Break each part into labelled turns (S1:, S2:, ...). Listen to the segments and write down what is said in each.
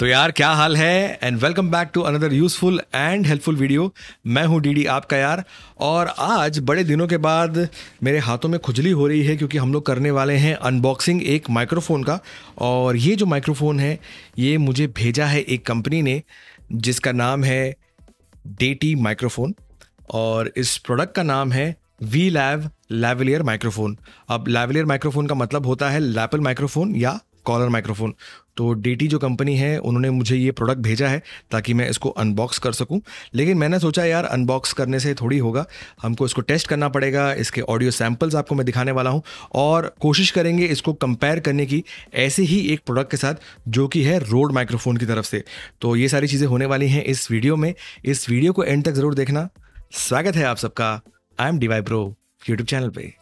S1: तो यार, क्या हाल है? And welcome back to another useful and helpful video मैं हूँ डीडी आपका यार। और आज बड़े दिनों के बाद मेरे हाथों में खुजली हो रही है क्योंकि हम लोग करने वाले हैं अनबॉक्सिंग एक माइक्रोफोन का। और ये जो माइक्रोफोन है, ये मुझे भेजा है एक कंपनी ने, जिसका नाम है डेटी माइक्रोफोन और इस प्रोडक्ट का नाम है वी लैव लैवलियर माइक्रोफोन अब लैवलियर माइक्रोफोन का मतलब होता है लैपल माइक्रोफोन या कॉलर माइक्रोफोन। तो डीटी जो कंपनी है, उन्होंने मुझे ये प्रोडक्ट भेजा है ताकि मैं इसको अनबॉक्स कर सकूँ। लेकिन मैंने सोचा, यार अनबॉक्स करने से थोड़ी होगा। हमको इसको टेस्ट करना पड़ेगा। इसके ऑडियो सैम्पल्स आपको मैं दिखाने वाला हूँ। और कोशिश करेंगे इसको कंपेयर करने की ऐसे ही एक प्रोडक्ट के साथ, जो कि है रोड माइक्रोफोन की तरफ़ से। तो ये सारी चीज़ें होने वाली हैं इस वीडियो में। इस वीडियो को एंड तक ज़रूर देखना। स्वागत है आप सबका। आई एम डिवाई ब्रो यूट्यूब चैनल पे।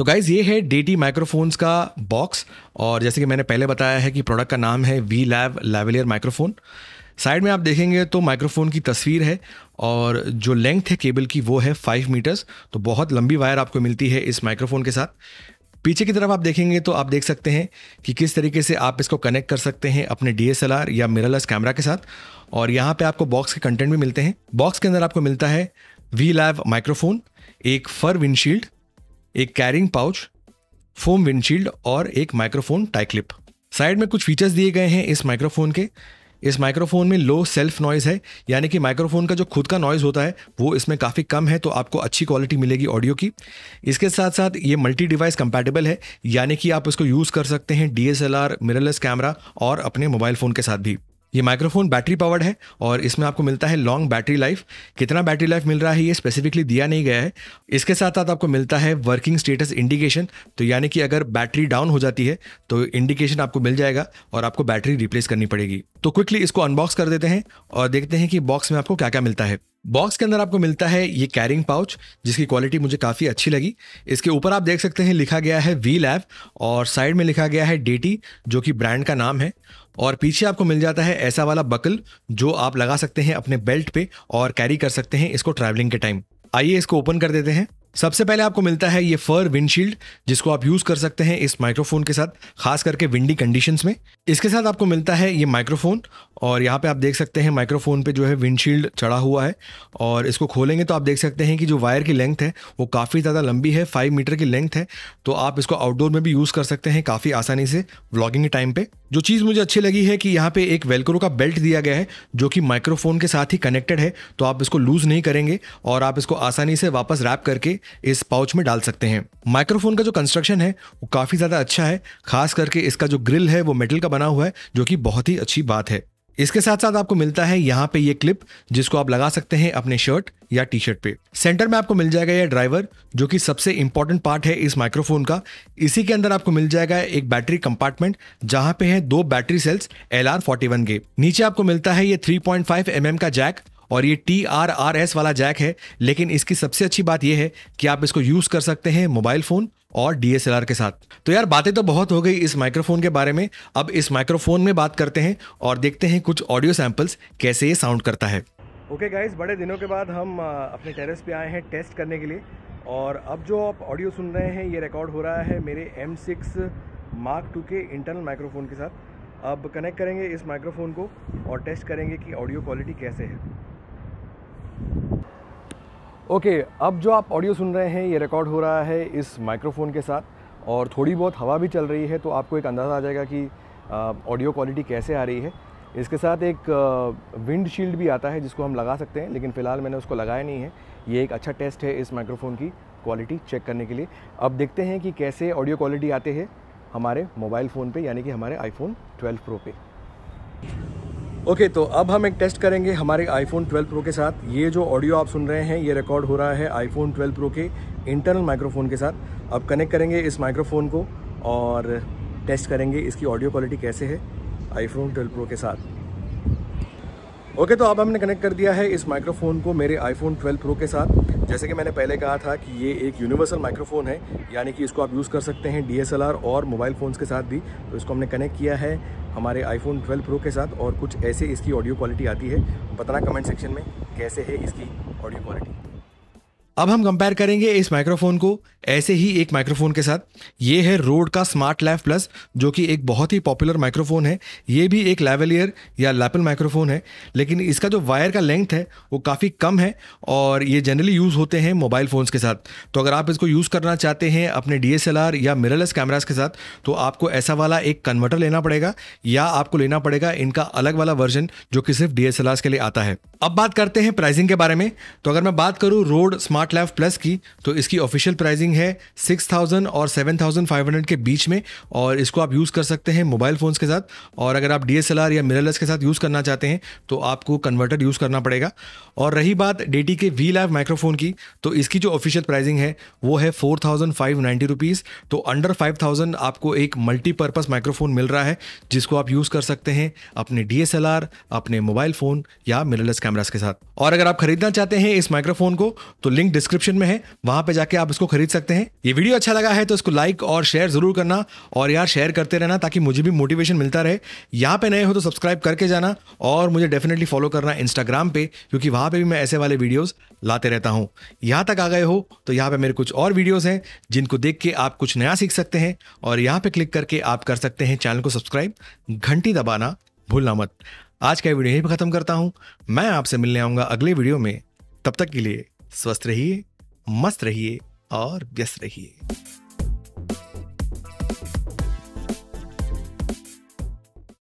S1: तो गाइज़ ये है डेटी माइक्रोफोन्स का बॉक्स और जैसे कि मैंने पहले बताया है कि प्रोडक्ट का नाम है V lav lavalier microphone side में आप देखेंगे तो माइक्रोफोन की तस्वीर है और जो लेंथ है केबल की वो है फाइव मीटर्स तो बहुत लंबी वायर आपको मिलती है इस माइक्रोफोन के साथ। पीछे की तरफ़ आप देखेंगे तो आप देख सकते हैं कि किस तरीके से आप इसको कनेक्ट कर सकते हैं अपने DSLR या मिररलेस कैमरा के साथ। और यहाँ पे आपको बॉक्स के कंटेंट भी मिलते हैं। बॉक्स के अंदर आपको मिलता है वी लैव माइक्रोफोन एक फर विंडशील्ड एक कैरिंग पाउच फोम विंडशील्ड और एक माइक्रोफोन टाइक्लिप साइड में कुछ फीचर्स दिए गए हैं इस माइक्रोफोन के। इस माइक्रोफोन में लो सेल्फ नॉइज़ है, यानी कि माइक्रोफोन का जो खुद का नॉइज़ होता है, वो इसमें काफ़ी कम है तो आपको अच्छी क्वालिटी मिलेगी ऑडियो की। इसके साथ साथ ये मल्टी डिवाइस कंपैटिबल है, यानी कि आप इसको यूज़ कर सकते हैं डी एस कैमरा और अपने मोबाइल फ़ोन के साथ भी। ये माइक्रोफोन बैटरी पावर्ड है और इसमें आपको मिलता है लॉन्ग बैटरी लाइफ कितना बैटरी लाइफ मिल रहा है ये स्पेसिफिकली दिया नहीं गया है। इसके साथ साथ आपको मिलता है वर्किंग स्टेटस इंडिकेशन तो यानी कि अगर बैटरी डाउन हो जाती है तो इंडिकेशन आपको मिल जाएगा और आपको बैटरी रिप्लेस करनी पड़ेगी। तो क्विकली इसको अनबॉक्स कर देते हैं और देखते हैं कि बॉक्स में आपको क्या क्या मिलता है। बॉक्स के अंदर आपको मिलता है ये कैरिंग पाउच जिसकी क्वालिटी मुझे काफ़ी अच्छी लगी। इसके ऊपर आप देख सकते हैं लिखा गया है वी लैब और साइड में लिखा गया है डेटी जो कि ब्रांड का नाम है। और पीछे आपको मिल जाता है ऐसा वाला बकल जो आप लगा सकते हैं अपने बेल्ट पे और कैरी कर सकते हैं इसको ट्रैवलिंग के टाइम आइए इसको ओपन कर देते हैं। सबसे पहले आपको मिलता है ये फर विंडशील्ड जिसको आप यूज़ कर सकते हैं इस माइक्रोफोन के साथ, खास करके विंडी कंडीशंस में। इसके साथ आपको मिलता है ये माइक्रोफोन और यहाँ पे आप देख सकते हैं माइक्रोफोन पे जो है विंडशील्ड चढ़ा हुआ है और इसको खोलेंगे तो आप देख सकते हैं कि जो वायर की लेंथ है, वो काफ़ी ज़्यादा लंबी है फाइव मीटर की लेंथ है। तो आप इसको आउटडोर में भी यूज़ कर सकते हैं काफ़ी आसानी से व्लॉगिंग के टाइम पे। जो चीज़ मुझे अच्छी लगी है कि यहाँ पे एक वेलक्रो का बेल्ट दिया गया है, जो कि माइक्रोफोन के साथ ही कनेक्टेड है तो आप इसको लूज नहीं करेंगे और आप इसको आसानी से वापस रैप करके इस पाउच में डाल सकते हैं। माइक्रोफोन का जो कंस्ट्रक्शन है, वो काफ़ी ज़्यादा अच्छा है, खास करके इसका जो ग्रिल है, वो मेटल का बना हुआ है, जो कि बहुत ही अच्छी बात है। इसके साथ साथ आपको मिलता है यहाँ पे ये क्लिप, जिसको आप लगा सकते हैं अपने शर्ट या टी शर्ट पे। सेंटर में आपको मिल जाएगा ये ड्राइवर, जो कि सबसे इंपॉर्टेंट पार्ट है इस माइक्रोफोन का। इसी के अंदर आपको मिल जाएगा एक बैटरी कंपार्टमेंट जहाँ पे है दो battery cells L R forty one के। नीचे आपको मिलता है ये three point five M M का जैक और ये टी आर आर एस वाला जैक है। लेकिन इसकी सबसे अच्छी बात यह है कि आप इसको यूज़ कर सकते हैं मोबाइल फ़ोन और डीएसएलआर के साथ। तो यार, बातें तो बहुत हो गई इस माइक्रोफोन के बारे में। अब इस माइक्रोफोन में बात करते हैं और देखते हैं कुछ ऑडियो सैंपल्स कैसे ये साउंड करता है। ओके okay गाइज़ बड़े दिनों के बाद हम अपने टेरेस पे आए हैं टेस्ट करने के लिए। और अब जो आप ऑडियो सुन रहे हैं, ये रिकॉर्ड हो रहा है मेरे एम सिक्स मार्क टू के इंटरनल माइक्रोफोन के साथ। अब कनेक्ट करेंगे इस माइक्रोफोन को और टेस्ट करेंगे कि ऑडियो क्वालिटी कैसे है। ओके okay, अब जो आप ऑडियो सुन रहे हैं ये रिकॉर्ड हो रहा है इस माइक्रोफोन के साथ और थोड़ी बहुत हवा भी चल रही है तो आपको एक अंदाज़ा आ जाएगा कि ऑडियो क्वालिटी कैसे आ रही है। इसके साथ एक विंड शील्ड भी आता है जिसको हम लगा सकते हैं लेकिन फ़िलहाल मैंने उसको लगाया नहीं है। ये एक अच्छा टेस्ट है इस माइक्रोफोन की क्वालिटी चेक करने के लिए। अब देखते हैं कि कैसे ऑडियो क्वालिटी आते हैं हमारे मोबाइल फ़ोन पे यानी कि हमारे आईफोन 12 प्रो पे। ओके okay, तो अब हम एक टेस्ट करेंगे हमारे आईफोन 12 प्रो के साथ। ये जो ऑडियो आप सुन रहे हैं ये रिकॉर्ड हो रहा है आईफोन 12 प्रो के इंटरनल माइक्रोफोन के साथ। अब कनेक्ट करेंगे इस माइक्रोफोन को और टेस्ट करेंगे इसकी ऑडियो क्वालिटी कैसे है आईफोन 12 प्रो के साथ। ओके तो अब हमने कनेक्ट कर दिया है इस माइक्रोफोन को मेरे आईफोन 12 प्रो के साथ। जैसे कि मैंने पहले कहा था कि ये एक यूनिवर्सल माइक्रोफोन है, यानी कि इसको आप यूज़ कर सकते हैं डीएसएलआर और मोबाइल फ़ोन्स के साथ भी। तो इसको हमने कनेक्ट किया है हमारे आईफोन 12 प्रो के साथ और कुछ ऐसे इसकी ऑडियो क्वालिटी आती है। बताना कमेंट सेक्शन में कैसे है इसकी ऑडियो क्वालिटी अब हम कंपेयर करेंगे इस माइक्रोफोन को, ऐसे ही एक माइक्रोफोन के साथ। ये है रोड का स्मार्ट लैव प्लस जो कि एक बहुत ही पॉपुलर माइक्रोफोन है। ये भी एक लेवलियर या लैपल माइक्रोफोन है, लेकिन इसका जो वायर का लेंथ है, वो काफ़ी कम है और ये जनरली यूज़ होते हैं मोबाइल फ़ोन्स के साथ। तो अगर आप इसको यूज़ करना चाहते हैं अपने डी या मिररलेस कैमराज के साथ तो आपको ऐसा वाला एक कन्वर्टर लेना पड़ेगा, या आपको लेना पड़ेगा इनका अलग वाला वर्जन जो कि सिर्फ़ डी के लिए आता है। अब बात करते हैं प्राइसिंग के बारे में। तो अगर मैं बात करूँ रोड स्मार्ट लैव प्लस की तो इसकी ऑफिशियल प्राइसिंग है सिक्स थाउज़ेंड और सेवन थाउज़ेंड फाइव हंड्रेड के बीच में और इसको आप यूज़ कर सकते हैं मोबाइल फ़ोन्स के साथ और अगर आप डीएसएलआर या मिररलेस के साथ यूज़ करना चाहते हैं तो आपको कन्वर्टर यूज़ करना पड़ेगा। और रही बात डेटी के वी लैव माइक्रोफोन की तो इसकी जो ऑफिशियल प्राइसिंग है, वो है four thousand five ninety rupees तो अंडर फाइव थाउज़ेंड आपको एक मल्टीपर्पज़ माइक्रोफोन मिल रहा है, जिसको आप यूज़ कर सकते हैं अपने डी अपने मोबाइल फ़ोन या मिररलेस कैमरास के साथ। और अगर आप खरीदना चाहते हैं इस माइक्रोफोन को तो लिंक डिस्क्रिप्शन में है, वहाँ पे जाके आप इसको खरीद सकते हैं। ये वीडियो अच्छा लगा है तो इसको लाइक और शेयर ज़रूर करना और यार शेयर करते रहना ताकि मुझे भी मोटिवेशन मिलता रहे। यहाँ पे नए हो तो सब्सक्राइब करके जाना और मुझे डेफिनेटली फॉलो करना इंस्टाग्राम पे, क्योंकि वहाँ पे भी मैं ऐसे वाले वीडियोस लाते रहता हूँ। यहाँ तक आ गए हो तो यहाँ पे मेरे कुछ और वीडियोस हैं, जिनको देख के आप कुछ नया सीख सकते हैं और यहाँ पे क्लिक करके आप कर सकते हैं चैनल को सब्सक्राइब घंटी दबाना भूलना मत। आज का वीडियो यहीं पर खत्म करता हूँ। मैं आपसे मिलने आऊँगा अगले वीडियो में। तब तक के लिए स्वस्थ रहिए मस्त रहिए और व्यस्त रहिए।